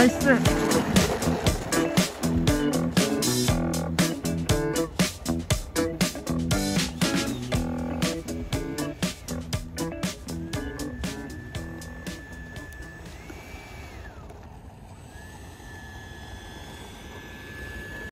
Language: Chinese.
没事。